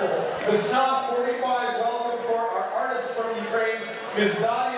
wonderful. The Snob 45 welcome for our artist from Ukraine, Ms. Nadia